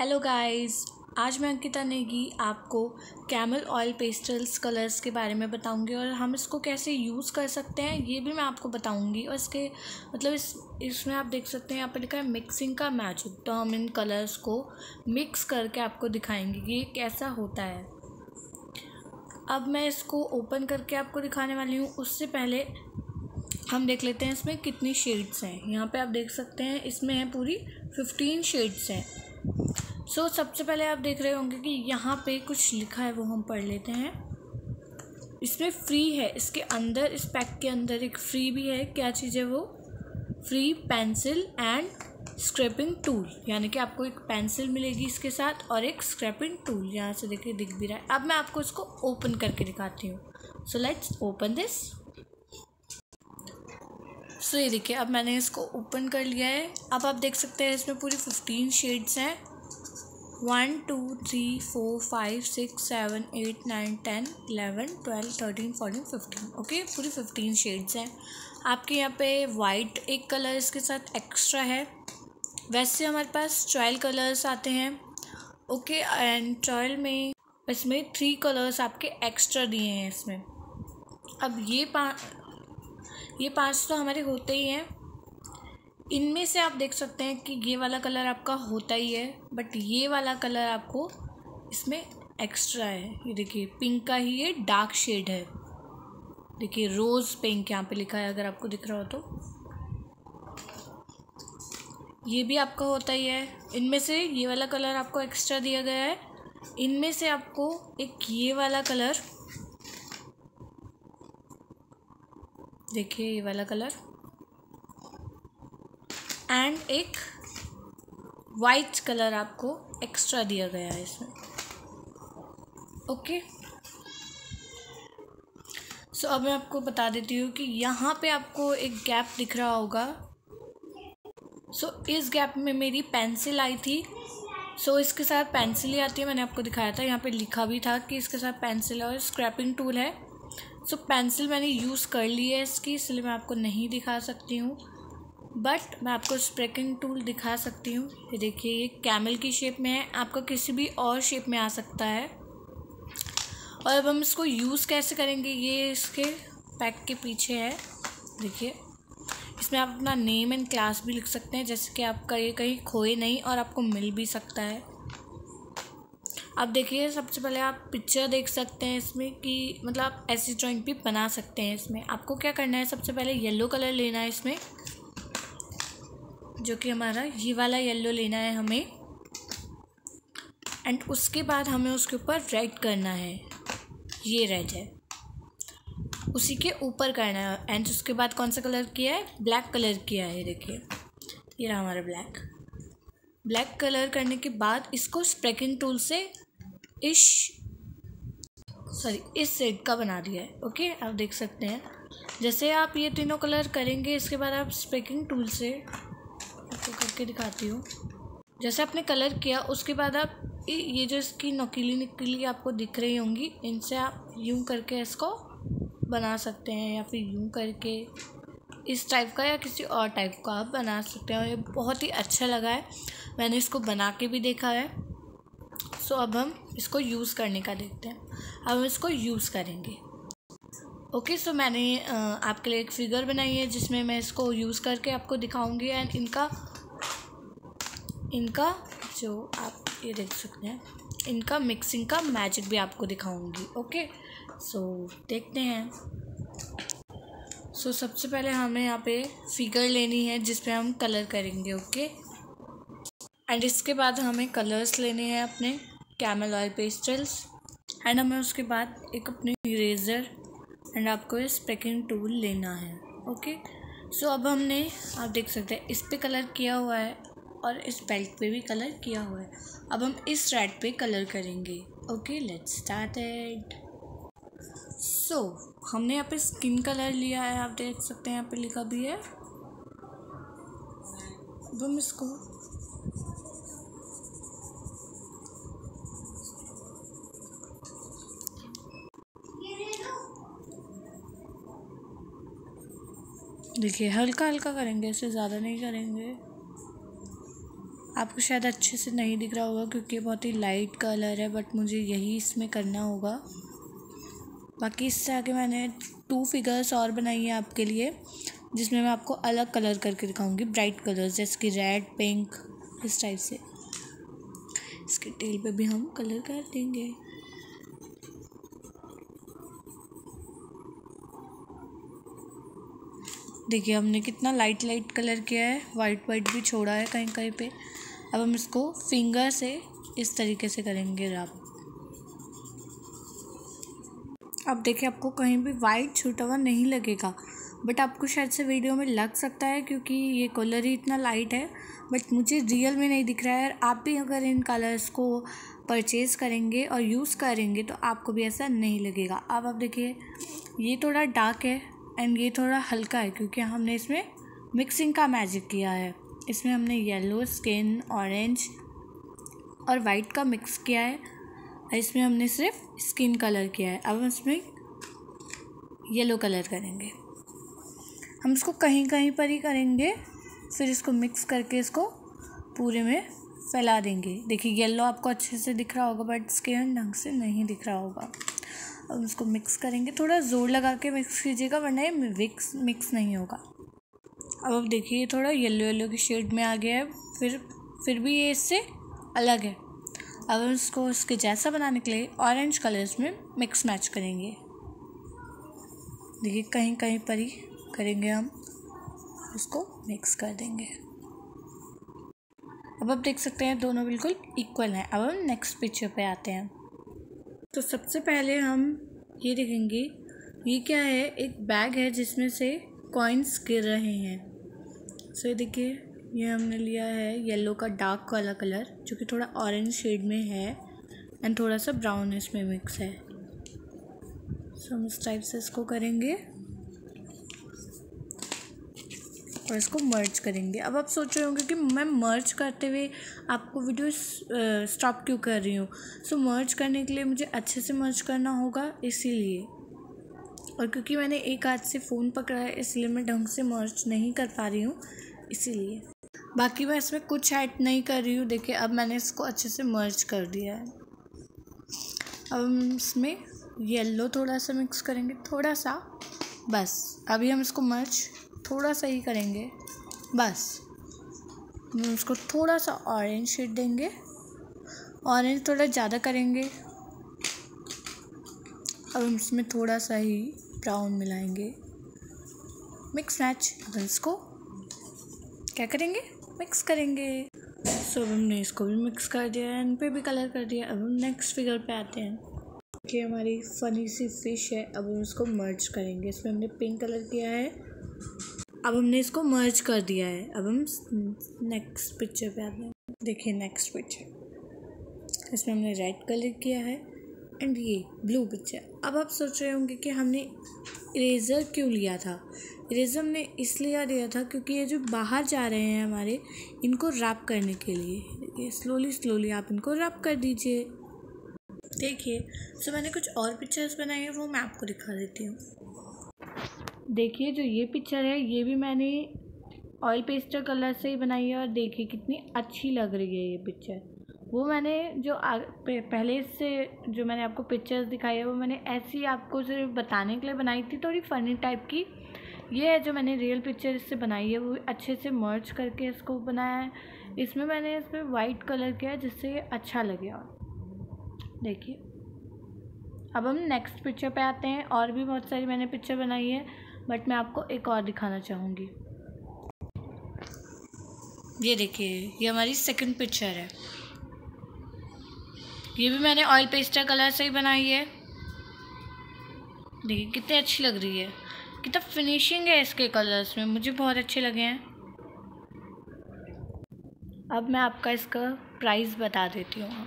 Hello guys आज मैं अंकिता नेगी आपको कैमल ऑयल पेस्टल्स कलर्स के बारे में बताऊँगी और हम इसको कैसे यूज़ कर सकते हैं, ये भी मैं आपको बताऊँगी। और इसके मतलब इस, इसमें आप देख सकते हैं, यहाँ पर लिखा है मिक्सिंग का मैजिक तो हम इन कलर्स को मिक्स करके आपको दिखाएँगे कि ये कैसा होता है। अब मैं इसको ओपन करके आपको दिखाने वाली हूँ। उससे पहले हम देख लेते हैं इसमें कितनी शेड्स हैं। यहाँ पे आप देख सकते हैं, इसमें है पूरी फिफ्टीन शेड्स हैं। सो so, सबसे पहले आप देख रहे होंगे कि यहाँ पे कुछ लिखा है वो हम पढ़ लेते हैं। इसमें फ्री है इसके अंदर इस पैक के अंदर एक फ्री भी है। क्या चीज़ है वो? Free pencil and scraping tool यानी कि आपको एक पेंसिल मिलेगी इसके साथ और एक स्क्रैपिंग टूल यहाँ से देखिए दिख भी रहा है। अब मैं आपको इसको ओपन करके दिखाती हूँ। So let's open this so ये देखिए अब मैंने इसको ओपन कर लिया है। अब आप देख सकते हैं इसमें पूरी फिफ्टीन शेड्स हैं। One two three four five six seven eight nine ten eleven twelve thirteen fourteen fifteen okay पूरी फिफ्टीन शेड्स हैं। आपके यहाँ पे वाइट एक कलर इसके साथ एक्स्ट्रा है। वैसे हमारे पास ट्वेल्व कलर्स आते हैं ओके एंड ट्वेल्व में इसमें थ्री कलर्स आपके एक्स्ट्रा दिए हैं इसमें। अब ये पा, ये पाँच तो हमारे होते ही हैं। इनमें से आप देख सकते हैं कि ये वाला कलर आपका होता ही है बट ये वाला कलर आपको इसमें एक्स्ट्रा है। ये देखिए पिंक का ही ये डार्क शेड है। देखिए रोज़ पिंक यहाँ पे लिखा है, अगर आपको दिख रहा हो तो। ये भी आपका होता ही है। इनमें से ये वाला कलर आपको एक्स्ट्रा दिया गया है। इनमें से आपको एक ये वाला कलर, देखिए ये वाला कलर। एंड एक वाइट कलर आपको एक्स्ट्रा दिया गया है इसमें। ओके सो अब मैं आपको बता देती हूँ कि यहाँ पे आपको एक गैप दिख रहा होगा। सो so, इस गैप में मेरी पेंसिल आई थी। सो so, इसके साथ पेंसिल ही आती है मैंने आपको दिखाया था। यहाँ पे लिखा भी था कि इसके साथ पेंसिल और स्क्रैपिंग टूल है। सो so, पेंसिल मैंने यूज़ कर ली है इसकी इसलिए मैं आपको नहीं दिखा सकती हूँ। बट मैं आपको स्प्रेकिंग टूल दिखा सकती हूँ। ये देखिए, ये कैमल की शेप में है। आपका किसी भी और शेप में आ सकता है। और अब हम इसको यूज़ कैसे करेंगे? ये इसके पैक के पीछे है। देखिए, इसमें आप अपना नेम एंड क्लास भी लिख सकते हैं, जैसे कि आपका ये कहीं खोए नहीं और आपको मिल भी सकता है। अब देखिए, सबसे पहले आप पिक्चर देख सकते हैं इसमें कि मतलब आप ऐसी ड्राइंग भी बना सकते हैं इसमें। आपको क्या करना है? सबसे पहले येलो कलर लेना है इसमें। जो कि हमारा ये वाला येलो लेना है हमें। एंड उसके बाद हमें उसके ऊपर रेड करना है। ये रेड है। उसी के ऊपर करना है। एंड उसके बाद कौन सा कलर किया है? ब्लैक कलर किया है, देखिए। ये रहा हमारा ब्लैक ब्लैक कलर करने के बाद इसको स्प्रेकिंग टूल से इस सॉरी इस सेट का बना दिया है। ओके आप देख सकते हैं। जैसे आप ये तीनों कलर करेंगे, इसके बाद आप स्पेकिंग टूल से करके दिखाती हूँ। जैसे आपने कलर किया, उसके बाद आप ये जो इसकी नकीली निकली आपको दिख रही होंगी, इनसे आप यूँ करके इसको बना सकते हैं या फिर यूँ करके। इस टाइप का या किसी और टाइप का आप बना सकते हैं और ये बहुत ही अच्छा लगा है। मैंने इसको बना के भी देखा है। सो अब हम इसको यूज़ करने का देखते हैं। अब हम इसको यूज़ करेंगे। ओके सो मैंने आपके लिए एक फिगर बनाई है जिसमें मैं इसको यूज़ करके आपको दिखाऊँगी एंड इनका इनका जो आप ये देख सकते हैं इनका मिक्सिंग का मैजिक भी आपको दिखाऊँगी ओके सो देखते हैं। सो so, सबसे पहले हमें यहाँ पे फिगर लेनी है जिस पे हम कलर करेंगे ओके एंड इसके बाद हमें कलर्स लेने हैं अपने कैमल ऑयल पेस्टल्स एंड हमें उसके बाद एक अपने इरेज़र एंड आपको स्पेकिंग टूल लेना है ओके सो so, अब हमने आप देख सकते हैं इस पे कलर किया हुआ है। और इस बेल्ट पे भी कलर किया हुआ है। अब हम इस रेड पे कलर करेंगे। Okay let's start it so हमने यहाँ पे स्किन कलर लिया है, आप देख सकते हैं यहाँ पे लिखा भी है। अब हम इसको देखिए हल्का हल्का करेंगे इससे ज़्यादा नहीं करेंगे। आपको शायद अच्छे से नहीं दिख रहा होगा क्योंकि बहुत ही लाइट कलर है बट मुझे यही इसमें करना होगा। बाकी इससे आगे मैंने टू फिगर्स और बनाई है आपके लिए, जिसमें मैं आपको अलग कलर करके दिखाऊँगी ब्राइट कलर्स जैसे कि रेड पिंक इस टाइप से। इसके टेल पे भी हम कलर कर देंगे। देखिए, हमने कितना लाइट लाइट कलर किया है वाइट वाइट भी छोड़ा है कहीं कहीं पे। अब हम इसको फिंगर से इस तरीके से करेंगे रब अब देखिए, आपको कहीं भी वाइट छूटा हुआ नहीं लगेगा बट आपको शायद से वीडियो में लग सकता है क्योंकि ये कलर ही इतना लाइट है बट मुझे रियल में नहीं दिख रहा है आप भी अगर इन कलर्स को परचेज़ करेंगे और यूज़ करेंगे तो आपको भी ऐसा नहीं लगेगा। अब आप देखिए, ये थोड़ा डार्क है एंड ये थोड़ा हल्का है, क्योंकि हमने इसमें मिक्सिंग का मैजिक किया है। इसमें हमने येलो स्किन ऑरेंज और वाइट का मिक्स किया है और इसमें हमने सिर्फ़ स्किन कलर किया है। अब हम इसमें येलो कलर करेंगे। हम इसको कहीं कहीं पर ही करेंगे, फिर इसको मिक्स करके इसको पूरे में फैला देंगे। देखिए येलो आपको अच्छे से दिख रहा होगा बट स्किन ढंग से नहीं दिख रहा होगा। अब उसको मिक्स करेंगे। थोड़ा ज़ोर लगा के मिक्स कीजिएगा, वरना ये मिक्स मिक्स नहीं होगा। अब अब देखिए थोड़ा येलो येलो के शेड में आ गया है, फिर फिर भी ये इससे अलग है। अब हम इसको, इसके जैसा बनाने के लिए ऑरेंज कलर्स में मिक्स मैच करेंगे। देखिए कहीं कहीं पर ही करेंगे हम, उसको मिक्स कर देंगे। अब आप देख सकते हैं दोनों बिल्कुल इक्वल हैं। अब हम नेक्स्ट पिक्चर पे आते हैं। तो सबसे पहले हम ये देखेंगे, ये क्या है? एक बैग है जिसमें से कॉइन्स गिर रहे हैं। सो ये देखिए, ये हमने लिया है येलो का डार्क वाला कलर जो कि थोड़ा ऑरेंज शेड में है एंड थोड़ा सा ब्राउन इसमें मिक्स है। सो हम इस टाइप से इसको करेंगे और इसको मर्ज करेंगे। अब आप सोच रहे होंगे कि मैं मर्ज करते हुए आपको वीडियो स्टॉप क्यों कर रही हूँ? सो मर्ज करने के लिए मुझे अच्छे से मर्ज करना होगा, इसीलिए। और क्योंकि मैंने एक हाथ से फ़ोन पकड़ा है, इसलिए मैं ढंग से मर्ज नहीं कर पा रही हूँ, इसीलिए। बाकी मैं इसमें कुछ ऐड नहीं कर रही हूँ, देखिए अब मैंने इसको अच्छे से मर्ज कर दिया है। अब हम इसमें येलो थोड़ा सा मिक्स करेंगे, थोड़ा सा, बस। अभी हम इसको मर्ज थोड़ा सा ही करेंगे, बस। उसको थोड़ा सा ऑरेंज शेड देंगे ऑरेंज थोड़ा ज़्यादा करेंगे। अब हम इसमें थोड़ा सा ही ब्राउन मिलाएँगे। मिक्स मैच अब इसको क्या करेंगे? मिक्स करेंगे। सो अब हमने इसको भी मिक्स कर दिया है इन पे भी कलर कर दिया अब हम नेक्स्ट फिगर पे आते हैं। कि हमारी फनी सी फ़िश है। अब हम इसको मर्ज करेंगे। इसमें हमने पिंक कलर किया है। अब हमने इसको मर्ज कर दिया है। अब हम नेक्स्ट पिक्चर पे आते हैं। देखिए नेक्स्ट पिक्चर इसमें हमने रेड कलर किया है। एंड ये ब्लू पिक्चर अब आप सोच रहे होंगे कि हमने इरेज़र क्यों लिया था? इरेज़र हमने इसलिए लिया था क्योंकि ये जो बाहर जा रहे हैं हमारे, इनको रैप करने के लिए। स्लोली स्लोली आप इनको रैप कर दीजिए। देखिए सो मैंने कुछ और पिक्चर्स बनाई हैं, वो मैं आपको दिखा देती हूँ। देखिए, जो ये पिक्चर है, ये भी मैंने ऑयल पेस्टर कलर से ही बनाई है और देखिए कितनी अच्छी लग रही है ये पिक्चर वो मैंने जो आ, पहले से जो मैंने आपको पिक्चर्स दिखाई है वो मैंने ऐसी आपको सिर्फ़ बताने के लिए बनाई थी थोड़ी फ़नी टाइप की। ये है जो मैंने रियल पिक्चर इससे बनाई है वो अच्छे से मर्ज करके इसको बनाया है। इसमें मैंने इसमें वाइट कलर किया है जिससे अच्छा लगे और। देखिए। अब हम नेक्स्ट पिक्चर पे आते हैं और भी बहुत सारी मैंने पिक्चर बनाई है बट मैं आपको एक और दिखाना चाहूँगी। ये देखिए ये हमारी सेकंड पिक्चर है। ये भी मैंने ऑयल पेस्टर कलर से ही बनाई है। देखिए कितनी अच्छी लग रही है। कितना फिनिशिंग है इसके कलर्स में मुझे बहुत अच्छे लगे हैं। अब मैं आपका इसका प्राइस बता देती हूँ।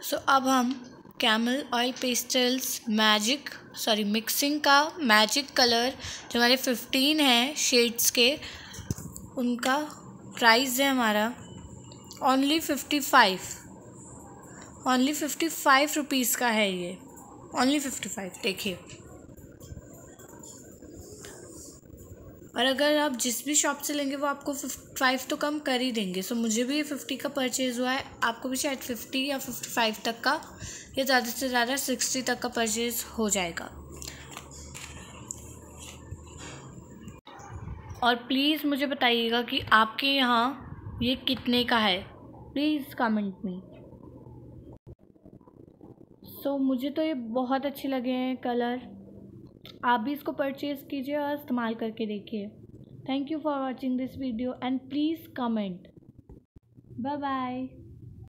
सो so, अब हम camel oil pastels magic sorry mixing का मैजिक कलर जो हमारे फिफ्टीन हैं शेड्स के उनका प्राइस है हमारा only fifty five only fifty five rupees का है ये. ओनली फिफ्टी फाइव देखिए. और अगर आप जिस भी शॉप से लेंगे, वो आपको फाइव तो कम कर ही देंगे. सो मुझे भी ये फिफ्टी का परचेज़ हुआ है. आपको भी शायद फिफ्टी या फिफ्टी फाइव तक का, या ज़्यादा से ज़्यादा सिक्सटी तक का परचेज़ हो जाएगा. और प्लीज़ मुझे बताइएगा कि आपके यहाँ ये कितने का है? प्लीज़ कमेंट में सो so, मुझे तो ये बहुत अच्छे लगे हैं कलर आप भी इसको परचेज़ कीजिए और इस्तेमाल करके देखिए. Thank you for watching this video and please comment bye bye